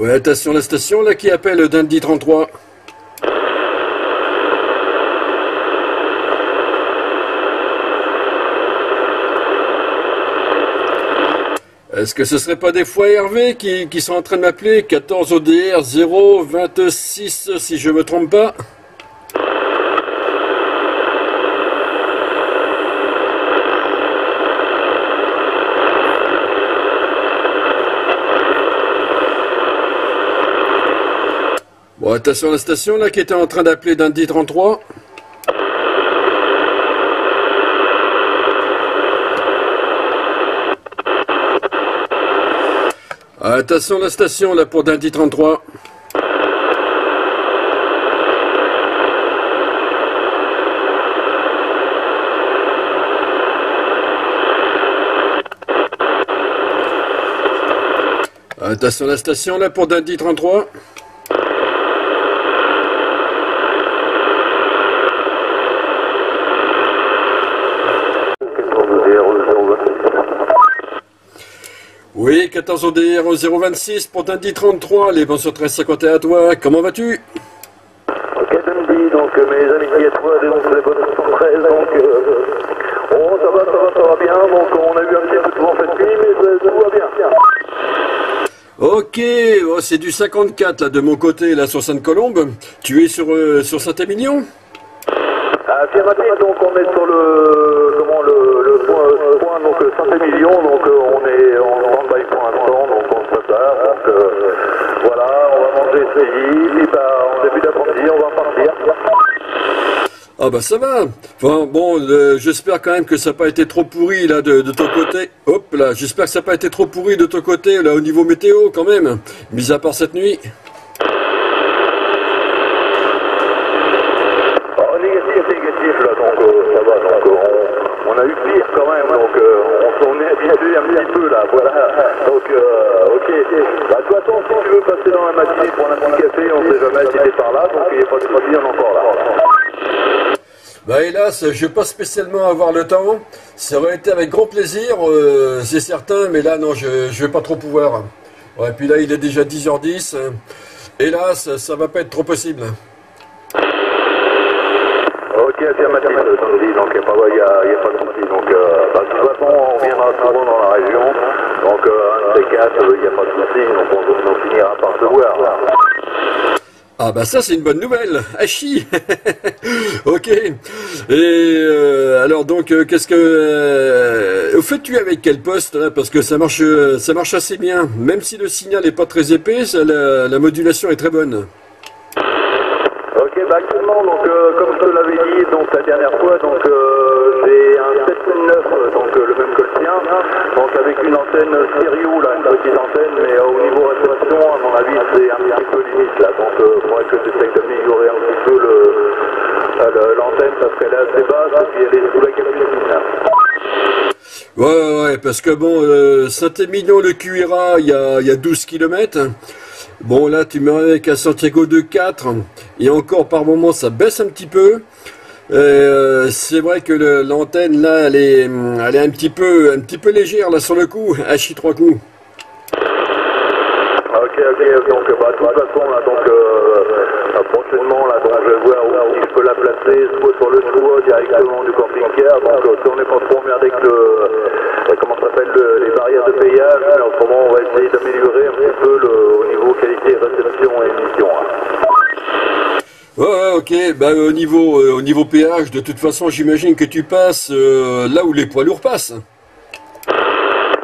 Ouais, attention la station là qui appelle Dundee 33. Est-ce que ce serait pas des fois Hervé qui, qui sont en train de m'appeler 14 ODR 026 si je me trompe pas? Bon, attention la station là qui était en train d'appeler Dundee 33. Attention la station là pour Dundee 33. Attention la station là pour Dundee 33. Oui, 14 ODR 026 pour Dundee 33, les bons sur 1351 à toi, comment vas-tu? Ok Dundee, donc euh, mes amitiés à toi, dénonce les bonnes 13, donc euh, oh ça va, ça va, ça va bien, donc on a eu un petit peu de vent cette nuit, mais ça, ça va bien. Ok, oh, c'est du 54 là de mon côté, là sur Sainte-Colombe. Tu es sur, euh, sur Saint-Émilion? Affirmatif, donc on est sur le, comment, le, le point, euh, point donc Saint-Émilion, donc euh, on est en stand-by pour l'instant, donc on se prépare, donc euh, voilà, on va manger ce midi, bah, en début d'après-midi, on va. Ah bah ça va. Enfin bon, j'espère quand même que ça n'a pas été trop pourri là de, de ton côté. Hop là, j'espère que ça n'a pas été trop pourri de ton côté là au niveau météo quand même. Mis à part cette nuit. Oh, négatif, négatif, là, donc euh, ça va, donc euh, on, on a eu pire quand même, donc euh, on, on est habitué un petit peu là, voilà. Donc, euh, ok. Bah, de toute façon, si tu veux passer dans la matinée on sait jamais si t'es par là, donc il n'y a pas de on est encore là. Bah hélas, je vais pas spécialement avoir le temps. Ça aurait été avec grand plaisir, euh, c'est certain, mais là non, je, je vais pas trop pouvoir. Ouais, puis là il est déjà 10h10. euh, Hélas, ça va pas être trop possible. Ok, donc il n'y a, pas- de souci. Donc, euh, bah, façon, on reviendra souvent dans la région, donc euh, un de ces quatre, il n'y a pas de souci, donc on, on finira par se voir. là. Ah bah ça c'est une bonne nouvelle, Hachi Ok. Et euh, alors donc euh, qu'est-ce que euh, au fait tu es avec quel poste là? Parce que ça marche euh, ça marche assez bien même si le signal est pas très épais, ça, la, la modulation est très bonne. Ok, bah actuellement, donc, euh, comme je te l'avais dit donc, la dernière fois, donc euh, j'ai un 7009, donc euh, le même que le tien, donc avec une antenne stéréo, là, une petite antenne, mais euh, au niveau réception, à mon avis, c'est un petit peu limite là, donc il faudrait que d'améliorer un petit peu euh, l'antenne parce qu'elle est assez basse et puis elle est sous la cabine. Ouais ouais, ouais parce que bon euh, Saint-Émilion le QIRA il y a, y a 12 km. Bon là tu me avec à Santiago de 4 et encore par moment ça baisse un petit peu. Euh, c'est vrai que l'antenne là elle est, un petit peu légère là sur le coup, hachi trois coups. Ok, ok, donc bah, de toute façon, là, donc, euh, euh, prochainement, là, donc, je vais voir où je peux la placer, soit sur le toit directement du camping-car, donc euh, si on n'est pas trop emmerdé euh, comment s'appelle, le- les barrières de payage, mais autrement, on va essayer d'améliorer un petit peu le, au niveau qualité, réception et émission. hein. Ouais, ok. Bah, au niveau euh, au niveau péage, de toute façon, j'imagine que tu passes euh, là où les poids lourds passent.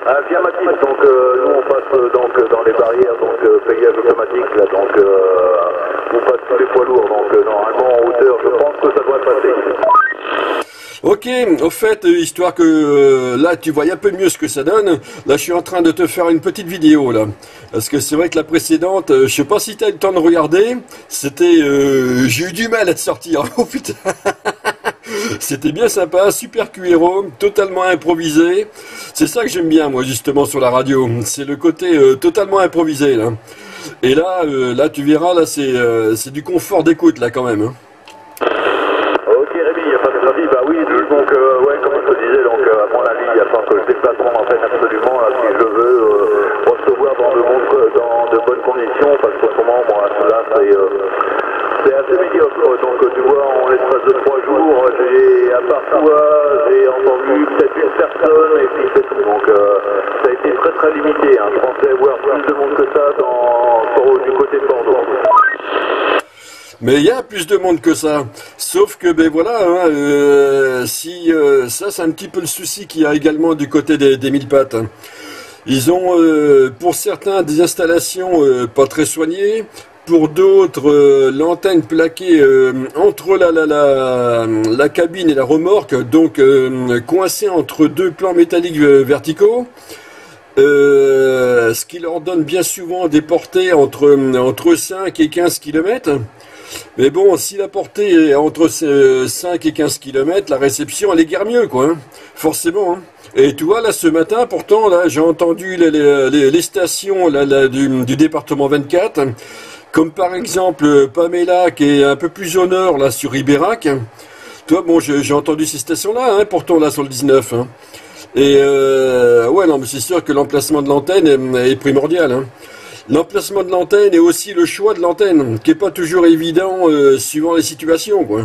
Affirmatif, donc euh, nous on passe euh, donc euh, dans les barrières, donc payage automatique, là, donc on passe tous les poids lourds, donc normalement en hauteur, je pense que ça doit passer. Ok, au fait, euh, histoire que euh, là tu vois un peu mieux ce que ça donne, là je suis en train de te faire une petite vidéo là. Parce que c'est vrai que la précédente, euh, je sais pas si tu as eu le temps de regarder, c'était... J'ai eu du mal à te sortir. Oh putain C'était bien sympa, super QRO, totalement improvisé. C'est ça que j'aime bien moi justement sur la radio, c'est le côté totalement improvisé là. Et là, là tu verras, là c'est c'est du confort d'écoute là quand même. hein. Ok Rémi, il n'y a pas de souci, bah oui, donc euh, ouais, comme je te disais, donc euh, à mon avis, il y a pas que le déplacement m'entraîne absolument, là, si je veux euh, recevoir dans de, bonnes, dans de bonnes conditions, entendu peut-être une personne et puis c'est tout. Donc ça a été très très limité. Hein. Je pensais avoir plus de monde que ça dans, du côté de. Mais il y a plus de monde que ça. Sauf que, ben voilà, hein, euh, si euh, ça, c'est un petit peu le souci qu'il y a également du côté des, des mille pattes. Ils ont, euh, pour certains, des installations pas très soignées. Pour d'autres, l'antenne plaquée entre la, la, la, la, cabine et la remorque, donc coincée entre deux plans métalliques verticaux. ce qui leur donne bien souvent des portées entre, entre 5 et 15 km. Mais bon, si la portée est entre 5 et 15 km, la réception, elle est guère mieux, quoi. Hein. Forcément. Hein. Et tu vois, là, ce matin, pourtant, là, j'ai entendu les, stations du, département 24, comme par exemple Pamela, qui est un peu plus au nord, là, sur Ibérac. Toi, bon, j'ai entendu ces stations-là, hein, pourtant, là, sur le 19. Et, euh, ouais, non, mais c'est sûr que l'emplacement de l'antenne est, primordial. L'emplacement de l'antenne et aussi le choix de l'antenne, qui n'est pas toujours évident euh, suivant les situations. Quoi.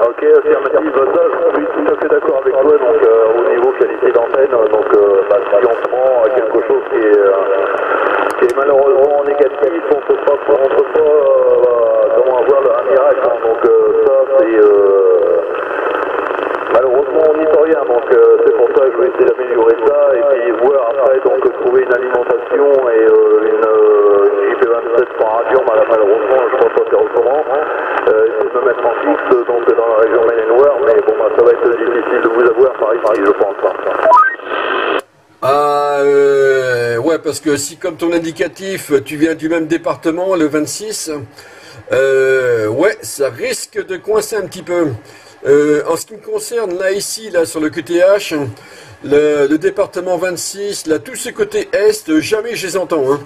Ok, ça, je suis tout à fait d'accord avec toi donc, euh, au niveau qualité d'antenne. Donc, euh, bah, si on prend quelque chose qui est, malheureusement négatif, on ne peut pas, on peut pas comment avoir un miracle. Hein. Donc, ça, c'est Malheureusement, on n'y peut rien, donc euh, c'est pour je vais essayer d'améliorer ça et puis voir après donc trouver une alimentation et euh, une, euh, JP27 par avion. Malheureusement, je ne peux pas faire autrement. essayer de me mettre en fixe donc dans la région Maine-et-Loire, mais bon, bah, ça va être difficile de vous avoir par ici, je pense. Ah, euh, ouais, parce que si comme ton indicatif, tu viens du même département, le 26, euh, ouais, ça risque de coincer un petit peu. Euh, en ce qui me concerne, là, ici, là, sur le QTH, le, département 26, là, tous ces côtés est, jamais je les entends. Hein.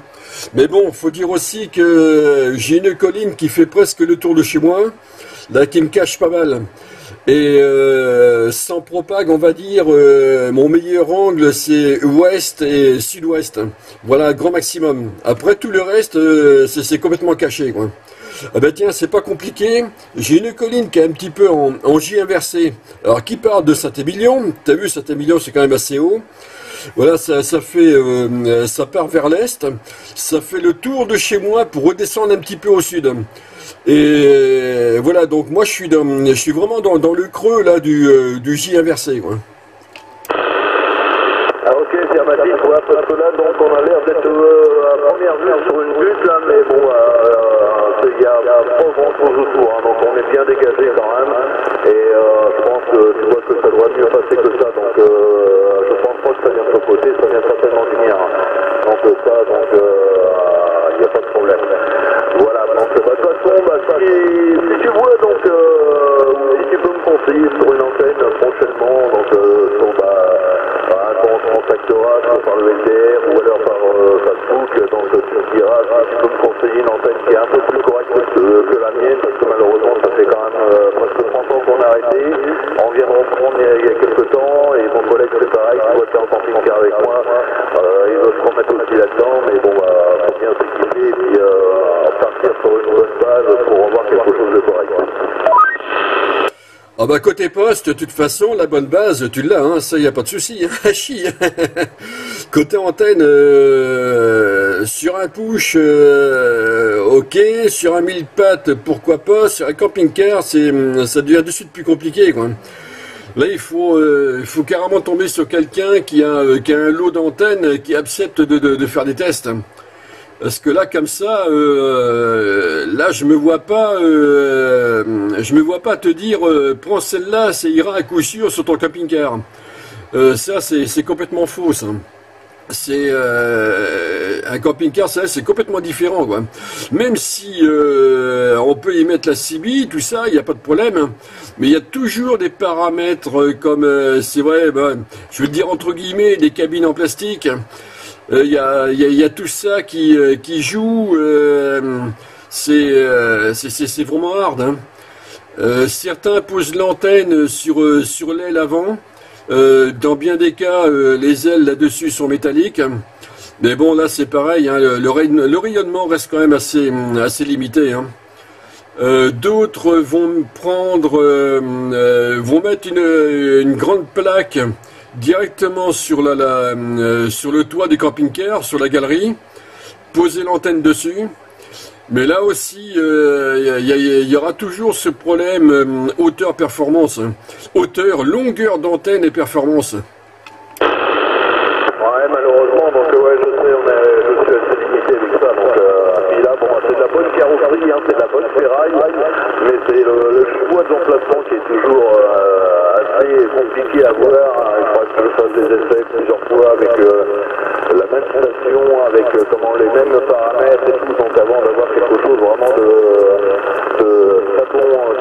Mais bon, faut dire aussi que j'ai une colline qui fait presque le tour de chez moi, là, qui me cache pas mal. Et euh, sans propague, on va dire, euh, mon meilleur angle, c'est ouest et sud-ouest. Voilà, grand maximum. Après, tout le reste, c'est complètement caché, quoi. Ah ben tiens, c'est pas compliqué. J'ai une colline qui est un petit peu en, J inversé. Alors qui part de Saint-Émilion T'as vu, Saint-Émilion, c'est quand même assez haut. Voilà, ça, fait, euh, ça part vers l'est. Ça fait le tour de chez moi pour redescendre un petit peu au sud. Et voilà, donc moi je suis, dans, vraiment dans, le creux là du, euh, J inversé. Ah donc on a l'air d'être euh, à sur une butte là, mais bon, n'y a, pas grand chose autour, donc on est bien dégagé quand même. Et euh, je pense que tu vois que ça doit mieux passer que ça, donc euh, je pense pas que ça vient de ton côté, ça vient certainement du mien. Donc ça, donc il euh, n'y a pas de problème. Voilà, donc bah, de toute façon, bah, si, si, tu vois donc si tu peux me conseiller sur une antenne prochainement, donc sur bah, on contactera par le LDR ou alors par Facebook, donc tu me diras si tu peux me conseiller une antenne qui est un peu plus que, la mienne, parce que malheureusement, ça fait quand même euh, presque 30 ans qu'on a arrêté. On vient de reprendre il y a quelques temps, et mon collègue, c'est pareil, qui qu'il est en camping-car avec moi. Euh, il veut se remettre aussi là-dedans, mais bon, bah, faut bien s'équiper, et puis euh, partir sur une bonne base pour avoir quelque chose de correct. Ah bah côté poste, de toute façon, la bonne base, tu l'as, hein, ça y a pas de souci, hein, côté antenne, euh, sur un push, euh, ok, sur un mille pattes, pourquoi pas, sur un camping-car, c'est, ça devient de suite plus compliqué. Là, il faut, euh, il faut carrément tomber sur quelqu'un qui a, qui a un lot d'antenne qui accepte de, faire des tests. Parce que là, comme ça, euh, là, je me vois pas, euh, je me vois pas te dire, euh, prends celle-là, ça ira à coup sûr sur ton camping-car. ça, c'est complètement faux. C'est un camping-car, c'est complètement différent, quoi. Même si on peut y mettre la CB, tout ça, il n'y a pas de problème. Hein. Mais il y a toujours des paramètres comme, c'est vrai, ben, je veux dire entre guillemets, des cabines en plastique. Il euh, y a, tout ça qui, euh, joue. Euh, c'est vraiment hard. Hein. certains posent l'antenne sur l'aile avant. Dans bien des cas, les ailes là-dessus sont métalliques. Mais bon, là c'est pareil, hein, le, rayonnement reste quand même assez, assez limité. Hein. D'autres vont prendre, vont mettre une, grande plaque directement sur, la, sur le toit du camping-car, sur la galerie, poser l'antenne dessus. Mais là aussi, il euh, y, aura toujours ce problème euh, hauteur-performance. Hauteur, longueur d'antenne et performance. Ouais, malheureusement, donc ouais, je sais, on est, je suis assez limité avec ça. Donc, euh, là, bon, c'est de la bonne carrosserie, hein, c'est de la bonne ferraille, mais c'est le, choix de l'emplacement qui est toujours euh, assez compliqué à voir. Il faudrait que je fasse des essais plusieurs fois avec la même station, avec comment les mêmes paramètres et tout. Donc, avant d'avoir quelque chose vraiment de, très bon,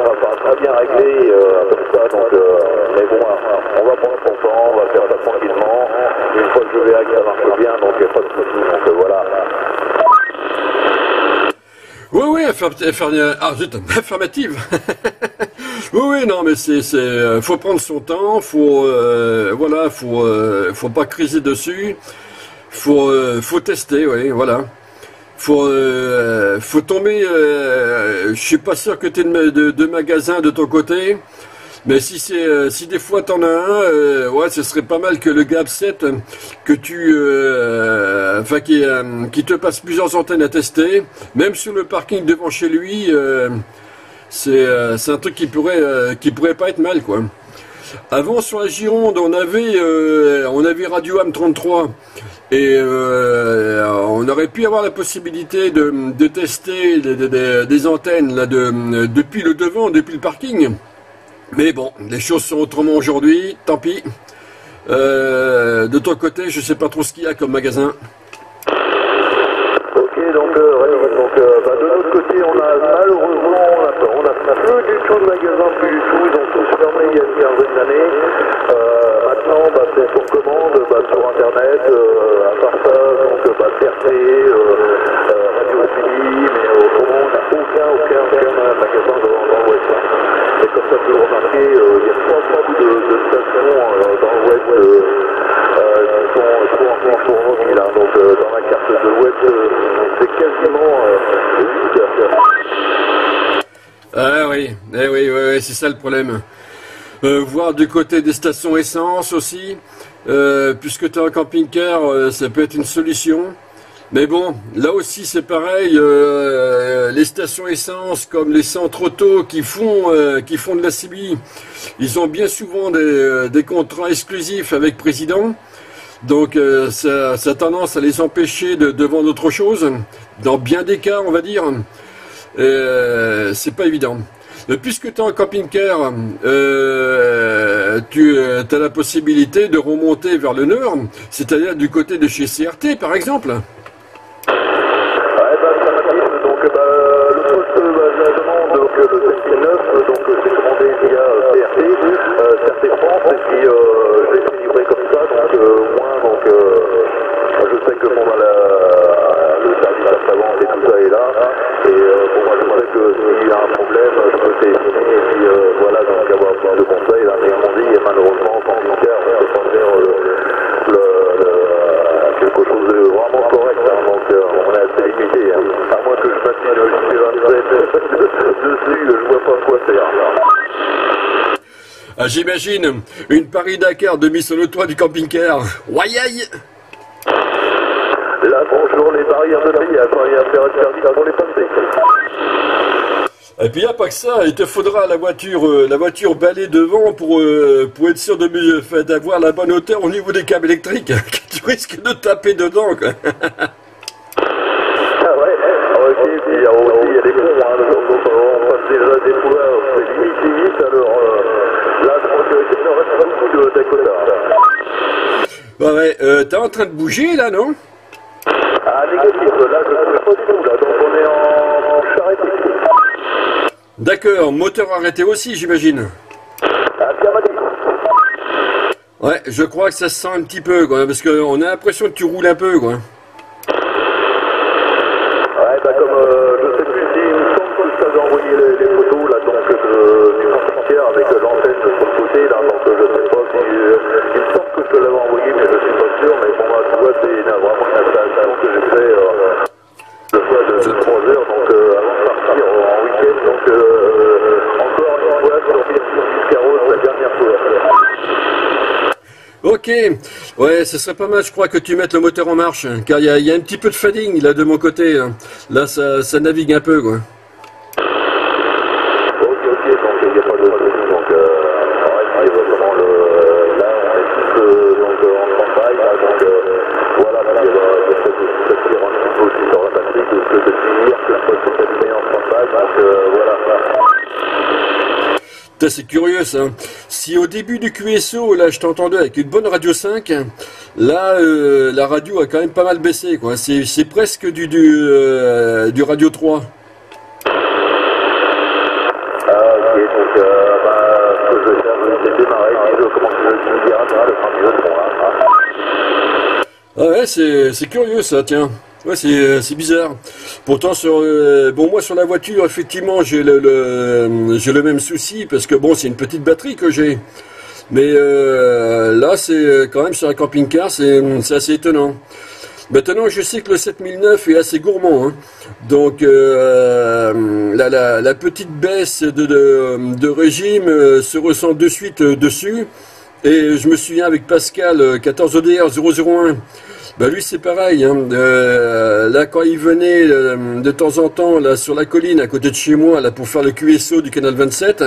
très bien réglé euh. Donc, euh, mais bon, on va prendre son temps, on va faire ça tranquillement. Une fois que je verrai que ça marche bien, donc il n'y a pas de souci. Donc euh, voilà. Oui, oui, ah, affirmative. oui, oui, non, mais c'est, c'est, faut prendre son temps, faut, voilà, faut, faut pas criser dessus, faut, faut tester, oui, voilà faut euh, faut tomber. Euh, je suis pas sûr que tu aies de, de, magasins de ton côté. Mais si c'est euh, si des fois t'en as un, ouais, ce serait pas mal que le Gap 7 que tu enfin qui, qui te passe plusieurs antennes à tester, même sur le parking devant chez lui, c'est c'est un truc qui pourrait qui pourrait pas être mal quoi. Avant sur la Gironde, on avait on avait Radio Am 33 et euh, on aurait pu avoir la possibilité de, tester des, antennes là, de, depuis le devant, depuis le parking. Mais bon, les choses sont autrement aujourd'hui, tant pis. Euh, de ton côté, je sais pas trop ce qu'il y a comme magasin. Ok, donc, euh, donc bah, de notre côté, on a malheureusement, on a, plus du tout de magasins, plus du tout. Ils ont tous fermé il y a une quinzaine maintenant, bah, c'est pour commande bah, sur Internet, euh, à part ça, donc bah, TRT, euh, euh, Radio City, mais autrement, on n'a aucun, aucun, aucun magasin dans, dans l'Ouest. Et comme ça peut le remarquer, il y a pas beaucoup de, de stations dans l'Ouest qui sont, sont encore fournies. Là. Donc dans la carte de l'Ouest, c'est quasiment. Ah oui, eh oui, oui, oui c'est ça le problème. Euh, voir du côté des stations essence aussi, euh, puisque tu as un camping-car, euh, ça peut être une solution. Mais bon, là aussi c'est pareil, les stations essence comme les centres auto qui font, qui font de la CBI, ils ont bien souvent des, contrats exclusifs avec président. Donc ça, a tendance à les empêcher de, de, vendre autre chose, dans bien des cas on va dire. c'est pas évident. Euh, puisque tu es en camping-car, euh, tu euh, as la possibilité de remonter vers le nord, c'est-à-dire du côté de chez CRT par exemple. Ouais, bah, ça donc bah, le poste bah, donc le 79, donc c'est commandé via CRT, CRT France, et puis je l'ai fait livrer comme ça, donc au moins, donc je sais que bon, bah, le service à savante et tout ça est là, et bon, moi je sais que s'il y a un problème, et puis euh, voilà, donc avoir plein de conseils, là, mais on dit, et malheureusement, quand il caire, on peut pas faire le, quelque chose de vraiment correct, hein, donc euh, on est assez limité, hein. à moins que je fasse une JP27 dessus, je vois pas quoi faire. Ah, J'imagine une Paris-Dakar demi sur le toit du camping-car. Wayaï Là, bonjour, les barrières de la service avant les passer. Et puis il n'y a pas que ça, il te faudra la voiture, euh, la voiture balai devant pour, euh, pour être sûr de d'avoir la bonne hauteur au niveau des câbles électriques. tu risques de taper dedans. Quoi. ah ouais, ah aussi, puis il y a des ponts, hein, donc on passe déjà des fois, c'est limite limite, alors euh, là je crois qu'il ne reste pas beaucoup de. Bah ouais, euh, t'es en train de bouger là, non? Ah négatif, là je ne sais pas du tout, là, donc on est en, en charrette D'accord, moteur arrêté aussi, j'imagine. Ouais, je crois que ça se sent un petit peu, quoi, parce qu'on a l'impression que tu roules un peu, quoi. peux l'avoir envoyé, mais je ne suis pas sûr. Mais pour moi, tu vois, c'est vraiment un salon que j'ai fait deux fois de, 3 heures, donc euh, avant de partir euh, en week-end. Donc, euh, encore une fois, sur Carros, la dernière fois. Ok, ouais, ce serait pas mal, je crois, que tu mettes le moteur en marche, hein, car il y, a un petit peu de fading, là, de mon côté. Hein. Là, ça navigue un peu, quoi. C'est curieux ça. Si au début du QSO, là, je t'entendais avec une bonne radio 5, là, euh, la radio a quand même pas mal baissé, quoi. C'est presque du, du, euh, du radio 3. Ah, ok, donc, euh, bah, là. Ah ouais, c'est curieux ça, tiens. Ouais, euh, c'est bizarre. Pourtant, euh, bon, moi sur la voiture, effectivement, j'ai le, même souci parce que bon, c'est une petite batterie que j'ai. Mais euh, là, c'est quand même sur un camping-car, c'est assez étonnant. Maintenant, je sais que le 7009 est assez gourmand. Hein. Donc, la, la, petite baisse de, de, régime se ressent de suite dessus. Et je me souviens avec Pascal, 14ODR 001, bah lui c'est pareil. Hein. Euh, là quand il venait euh, de temps en temps là sur la colline à côté de chez moi là pour faire le QSO du canal 27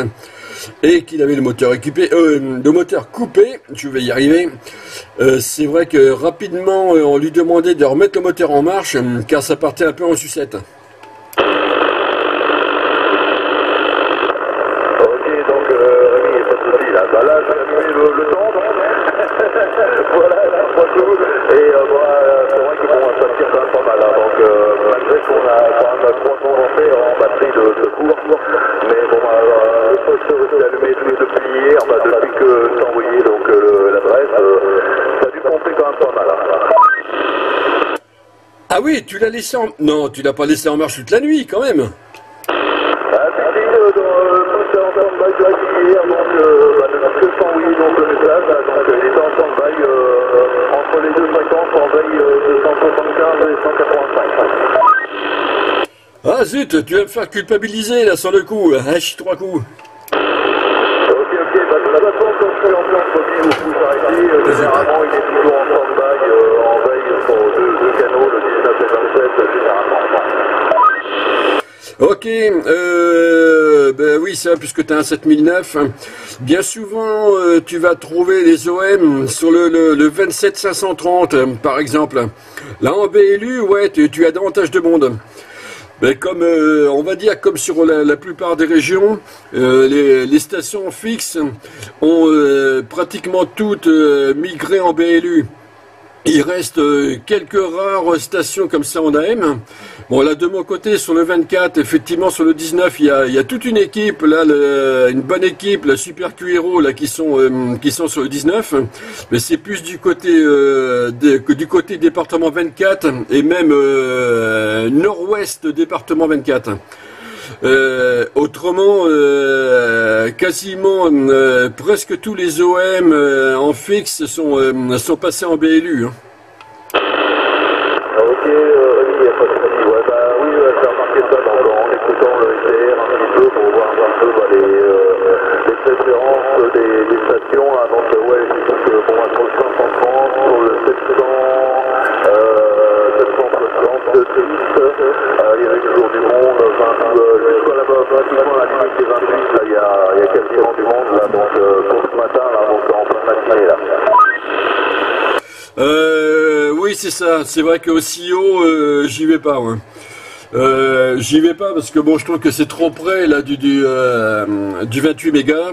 et qu'il avait le moteur équipé, euh, le moteur coupé, je vais y arriver. C'est vrai que rapidement on lui demandait de remettre le moteur en marche car ça partait un peu en sucette. Ok donc Rémi, pas de soucis là. Bah là j'ai le, le temps voilà, Et euh, bah, c'est vrai que bon, ça tire quand même pas mal. Hein, donc euh, malgré qu'on a quand même 3 ans en batterie de secours, mais bon, euh, le poste s'est allumé depuis hier, bah, depuis que j'ai envoyé donc l'adresse, ça a dû pomper quand même pas mal. Hein. Ah oui, tu l'as laissé en... Non, tu l'as pas laissé en marche toute la nuit quand même. Ah si, si, dans le poste en stand-by hier, donc bah, depuis que j'ai envoyé donc, le message, donc il était en stand-by entre les deux fréquences en veille de 175 et 185. Ah zut, tu vas me faire culpabiliser là sur le coup, hache trois coups. Ok, ok, bah, de toute façon, quand je suis en coup arrêté, généralement il est toujours en stand-by, euh, en veille sur deux, canaux, le 19 et 27, généralement. Ok, euh, ben oui, ça, puisque tu as un 7009. Bien souvent, euh, tu vas trouver les OM sur le, le, le 27 530, par exemple. Là, en BLU, ouais, tu, as davantage de monde. Ben, comme euh, on va dire comme sur la, plupart des régions, euh, les, les, stations fixes ont pratiquement toutes migré en BLU. Il reste quelques rares stations comme ça en AM. Bon, là, de mon côté, sur le 24, effectivement, sur le 19, il y a, toute une équipe, là, une bonne équipe, la Super Q là, qui sont, euh, qui sont sur le 19. Mais c'est plus du côté, euh, que du côté département 24 et même euh, nord-ouest département 24. Euh, autrement, quasiment presque tous les OM en fixe sont, sont passés en BLU. Hein. Ok, préférence Hein, donc, euh, ouais, que bon, sur le 530, sur le 700, euh, 760, 10, euh, il y avait toujours du monde. Enfin, euh, jusqu'à là-bas, pratiquement la limite des 28, là, il y a, il y a quasiment du monde. Là, donc, euh, pour ce matin, là, donc, en plein matinée, là. Euh, oui, c'est ça. C'est vrai qu'au CEO, euh, j'y vais pas. Ouais. Euh, j'y vais pas parce que bon, je trouve que c'est trop près là du euh, du 28 mégas.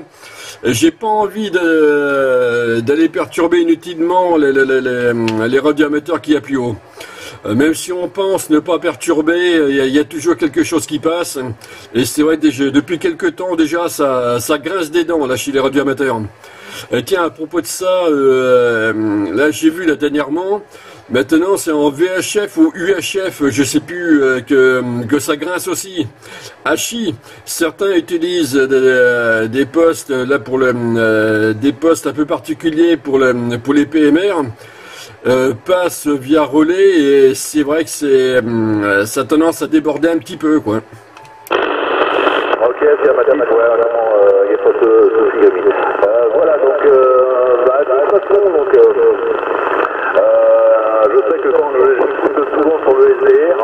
J'ai pas envie d'aller perturber inutilement les, les, les, les radioamateurs qui y a plus haut. Euh, même si on pense ne pas perturber, il y, a toujours quelque chose qui passe. Et c'est vrai, déjà, depuis quelques temps déjà, ça, ça grince des dents là chez les radioamateurs. tiens, à propos de ça, là j'ai vu là dernièrement, Maintenant, c'est en VHF ou UHF, je sais plus, euh, que, que ça grince aussi. HI, certains utilisent des, postes là pour euh, des postes un peu particuliers pour le, pour les PMR. Euh, passe via relais et c'est vrai que c'est ça a tendance à déborder un petit peu quoi. Ok, de souci, voilà, donc, bah, je sais que quand j'écoute souvent sur le SDR,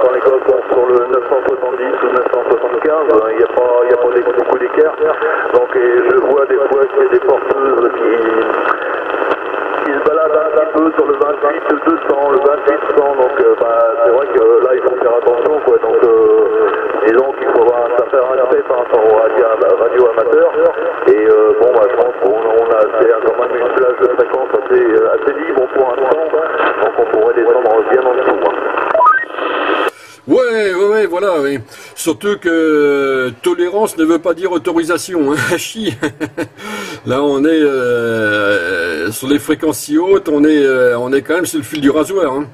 quand les gars sont sur le 970 ou 975, il n'y a pas, beaucoup d'écart. Donc je vois des fois qu'il y a des porteuses qui balade un peu sur le 28 200, le 28 100, donc euh, bah, c'est vrai que là il faut faire attention quoi, donc euh, disons qu'il faut avoir un certain respect par rapport aux radio, radio et euh, bon bah je pense qu'on a quand même une plage de fréquence assez, assez libre pour un temps, donc on pourrait descendre bien en dessous. Ouais, ouais, ouais, voilà. Surtout que euh, tolérance ne veut pas dire autorisation. Hein. Là, on est euh, sur les fréquences si hautes, on est, euh, on est quand même sur le fil du rasoir. Hein.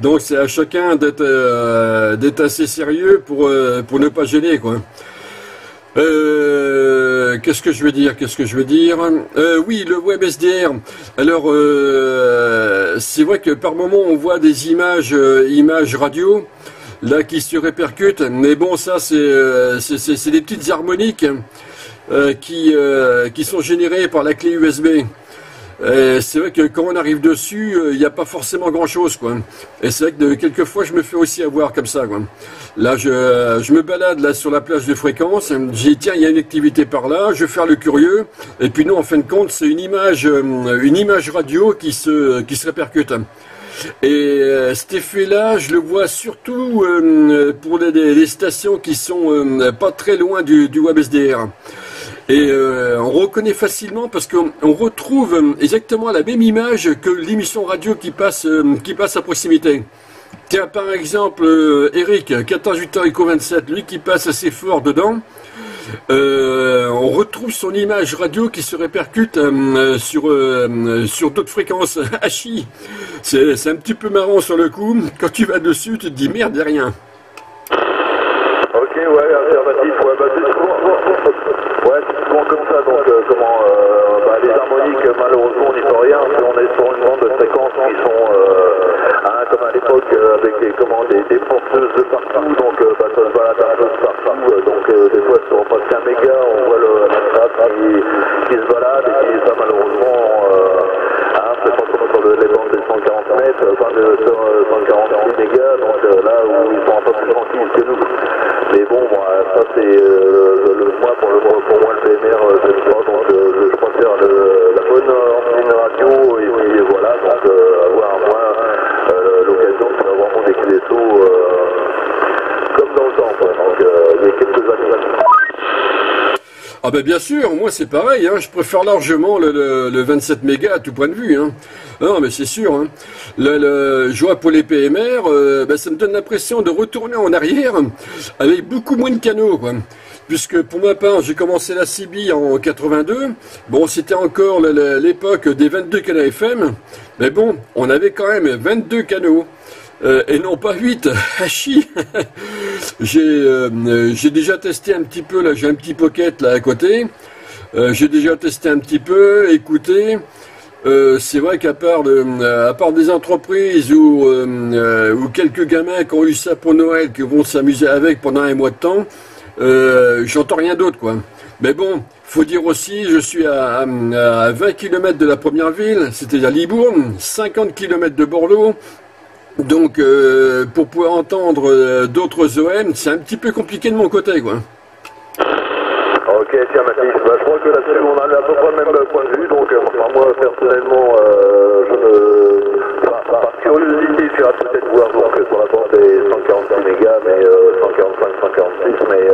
Donc, c'est à chacun d'être d'être assez sérieux pour pour ne pas gêner, quoi. qu'est-ce que je veux dire Qu'est-ce que je veux dire? Oui, le web SDR. Alors, c'est vrai que par moment on voit des images, images radio là qui se répercute. Mais bon, ça, c'est euh, des petites harmoniques euh, qui, euh, qui sont générées par la clé USB. C'est vrai que quand on arrive dessus, il n'y a pas forcément grand chose, quoi. Et c'est vrai que quelquefois, je me fais aussi avoir comme ça, quoi. Là, je, je me balade là sur la plage de fréquence. Je dis tiens, il y a une activité par là. Je vais faire le curieux. Et puis non, en fin de compte, c'est une image, une image radio qui se, qui se répercute. Et euh, cet effet-là, je le vois surtout euh, pour les, stations qui sont euh, pas très loin du, du WebSDR. Et on reconnaît facilement parce qu'on retrouve exactement la même image que l'émission radio qui passe, qui passe à proximité. Tiens, par exemple, Eric, 14 8 27, lui qui passe assez fort dedans, euh, on retrouve son image radio qui se répercute euh, sur, euh, sur d'autres fréquences. Hachi, c'est un petit peu marrant sur le coup. Quand tu vas dessus, tu te dis merde, y'a rien. Ok, ouais, affirmatif, ouais, bah c'est souvent, ouais, souvent ça, donc comment, bah, les harmoniques, malheureusement, on n'y peut rien, on est sur une grande fréquence qui sont, hein, comme à l'époque, avec des, comment, des, des porteuses de partout, donc bah, ça se balade un peu partout, donc des fois sur presque un méga, on voit le qui, qui se balade et qui, ça malheureusement, euh, hein, c'est pas comme sur les bandes des 140 mètres, enfin de 146 mégas, donc euh, là où ils sont un peu plus tranquilles que nous. Mais bon, moi, ça c'est euh, le, moi pour, le, pour le c'est pas, donc je préfère le, la bonne ancienne radio et puis voilà, donc avoir moins l'occasion de faire vraiment des, comme dans le temps, donc il y a quelques années. Ah ben bien sûr, moi c'est pareil, hein, je préfère largement le, 27 mégas à tout point de vue. Hein. Non mais c'est sûr. Hein. Le, le, je vois pour les PMR, euh, ben, ça me donne l'impression de retourner en arrière avec beaucoup moins de canaux. Puisque pour ma part, j'ai commencé la CB en 82. Bon, c'était encore l'époque des 22 canaux FM. Mais bon, on avait quand même 22 canaux. Euh, et non pas 8. Hachi euh, J'ai déjà testé un petit peu, là j'ai un petit pocket là à côté. Euh, j'ai déjà testé un petit peu, écoutez. c'est vrai qu'à part, part des entreprises ou, ou quelques gamins qui ont eu ça pour Noël, qui vont s'amuser avec pendant un mois de temps, j'entends rien d'autre quoi. Mais bon, faut dire aussi, je suis à, à 20 km de la première ville, c'était à Libourne, 50 km de Bordeaux, donc, euh, pour pouvoir entendre euh, d'autres OM, c'est un petit peu compliqué de mon côté, quoi. Bah, je crois que là-dessus on a à peu près le même point de vue, donc euh, moi personnellement, je me... par curiosité, je vais peut-être voir donc, sur la bande des 146 mégas, mais 145, 146, mais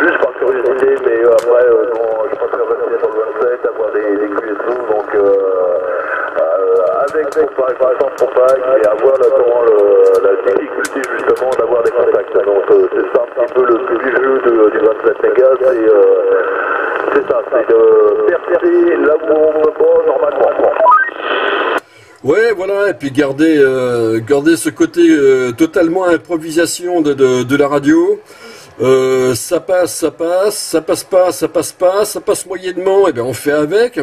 juste par curiosité, mais après, non, je préfère rester dans le 27, avoir des, des QSO, donc avec par exemple Compact, et avoir le, la difficulté justement d'avoir des contacts. Donc euh, c'est ça petit peu le plus jeu de, du 27 mégas, c'est euh, ça, c'est de percer là où pas normalement. Ouais, voilà, et puis garder, euh, ce côté euh, totalement improvisation de, de, de la radio. Euh, ça passe, ça passe, ça passe pas, ça passe pas, ça passe moyennement, et bien on fait avec.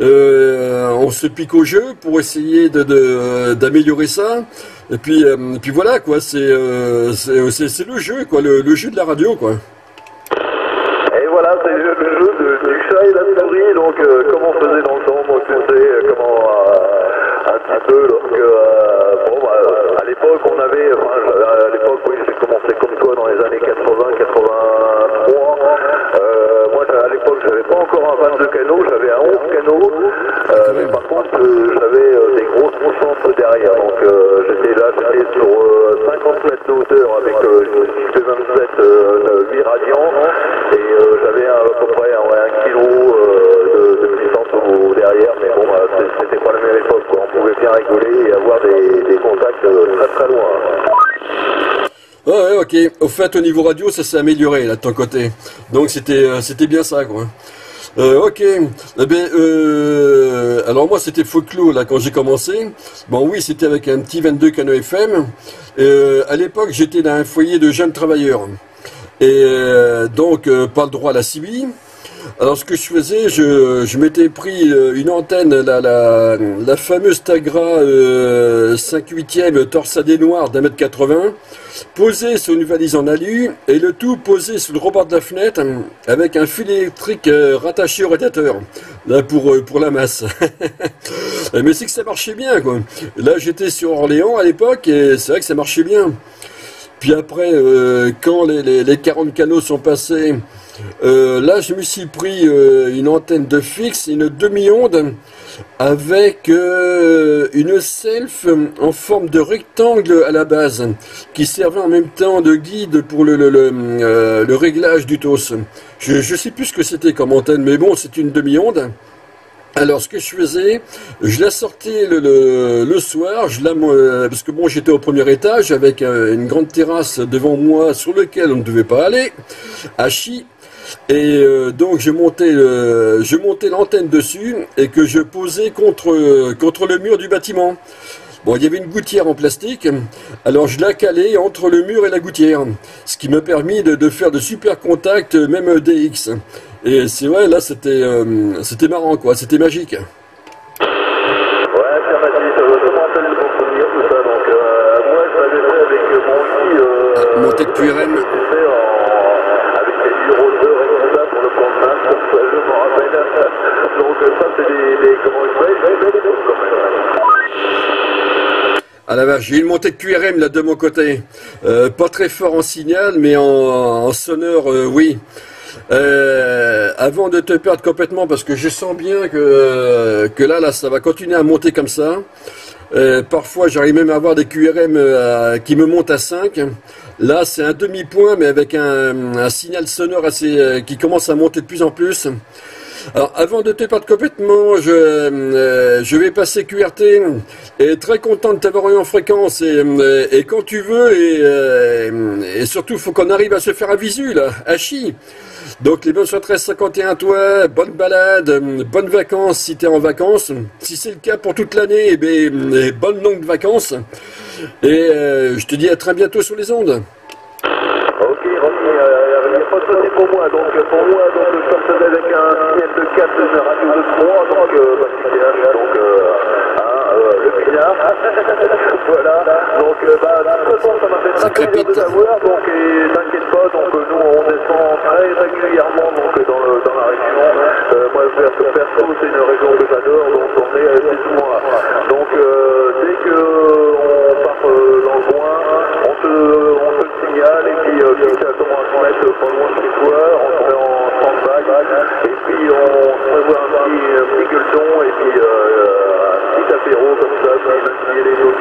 Euh, on se pique au jeu pour essayer de, d'améliorer ça. Et puis, euh, puis voilà, quoi, c'est euh, euh, le jeu, quoi, le, jeu de la radio, quoi. Et voilà, c'est le, jeu de, du chat et la souris, donc comment on faisait dans le temps, moi, c'était comment un petit peu, donc bon, bah, à l'époque, on avait, enfin, à l'époque, oui, j'ai commencé comme toi dans les années 80, 83. Moi, à l'époque, j'avais pas encore un 22 canaux, j'avais un 11 canaux, mais par contre, j'avais des grosses grosses derrière, donc. Euh, j'étais là, j'étais sur 50 mètres de hauteur avec une 27 8 radians. Et j'avais à peu près un, kilo de, de derrière. Mais bon, c'était pas la même époque. On pouvait bien rigoler et avoir des, contacts très très loin. Ouais, ok. Au fait, au niveau radio, ça s'est amélioré là de ton côté. Donc c'était euh, c'était bien ça, quoi. Euh, ok. Eh ben, euh, alors moi c'était folklore là quand j'ai commencé. Bon oui, c'était avec un petit 22 canaux FM. Euh, à l'époque, j'étais dans un foyer de jeunes travailleurs. Et euh, donc pas le droit à la CIVI. Alors ce que je faisais, je, m'étais pris euh, une antenne, la, la, la fameuse Tagra euh, 5 8e torsadé noir d'un mètre 80, posée sur une valise en alu, et le tout posé sur le rebord de la fenêtre avec un fil électrique euh, rattaché au radiateur, là pour, euh, pour la masse. Mais c'est que ça marchait bien quoi. Là j'étais sur Orléans à l'époque et c'est vrai que ça marchait bien. Puis après, quand les, les, les 40 canaux sont passés, euh, là, je me suis pris euh, une antenne de fixe, une demi-onde, avec euh, une self en forme de rectangle à la base, qui servait en même temps de guide pour le, réglage du TOS. Je ne sais plus ce que c'était comme antenne, mais bon, c'est une demi-onde. Alors, ce que je faisais, je la sortais le, soir, parce que bon, j'étais au premier étage avec une grande terrasse devant moi sur laquelle on ne devait pas aller, à Chi, et euh, donc je montais, je montais l'antenne dessus et que je posais contre, contre le mur du bâtiment. Bon, il y avait une gouttière en plastique, alors je la calais entre le mur et la gouttière, ce qui m'a permis de, faire de super contacts, même DX. Et c'est vrai, là c'était euh, c'était marrant quoi, c'était magique. Ouais, c'est magique, comment le souvenir, tout ça, donc euh, moi je l'avais fait avec mon lit. Euh, Montée de QRM. Ah la vache, j'ai une montée de QRM là de mon côté. Euh, pas très fort en signal, mais en, sonneur, euh, oui. Euh, avant de te perdre complètement, parce que je sens bien que, que là, là, ça va continuer à monter comme ça. parfois, j'arrive même à avoir des QRM qui me montent à 5. Là, c'est un demi-point, mais avec un, un, signal sonore assez, qui commence à monter de plus en plus. Alors, avant de te perdre complètement, je, euh, je vais passer QRT. Et très content de t'avoir eu en fréquence. Et, euh, et quand tu veux, et, euh, et surtout, faut qu'on arrive à se faire un visu, là, à Chi. Donc les bonnes 1351 toi, bonne balade, bonnes vacances si tu es en vacances. Si c'est le cas pour toute l'année, eh ben, bonnes longues vacances. Et je te dis à très bientôt sur les ondes. Ok, il n'y a pas de pour moi. Donc pour moi, donc, je faisais avec un signal de 4 de radio de 3, donc euh, bah, donc euh, hein, euh, le pinard. Voilà, donc euh, bah, de toute façon, ça m'a fait très plaisir de t'avoir, donc t'inquiète pas, donc euh, nous on descend très régulièrement donc, dans, le, dans la région. Euh, moi, perso, c'est une région que j'adore, donc on est assez souvent là. Donc dès que on part dans le coin, on se, on se le signale, et puis si ça commence à se mettre pas loin de chez toi, on se met en et puis on prévoit un petit, un petit gueuleton et puis euh, un petit apéro sont.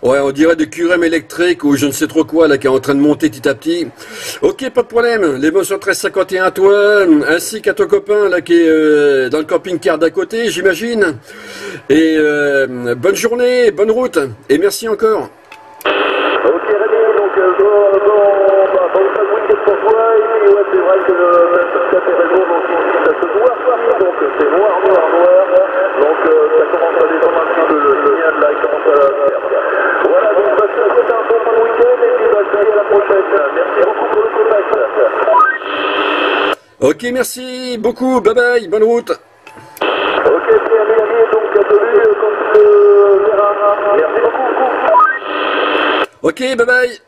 Ouais, on dirait du QRM électrique ou je ne sais trop quoi là qui est en train de monter petit à petit. Ok, pas de problème. Les sur 1351 à toi, ainsi qu'à ton copain là qui est euh, dans le camping-car d'à côté, j'imagine. Et euh, bonne journée, bonne route et merci encore. que tout à fait raison, donc ça se voit, donc c'est noir, noir, noir, donc ça commence à descendre un petit peu le signal là, il commence à faire. Voilà, donc bah, je vous souhaite un bon bon week-end et puis bah, je vous dis à la prochaine. Merci beaucoup pour le contact. Ok, merci beaucoup, bye bye, bonne route. Ok, donc comme tu le verras. Merci beaucoup. Ok, bye bye.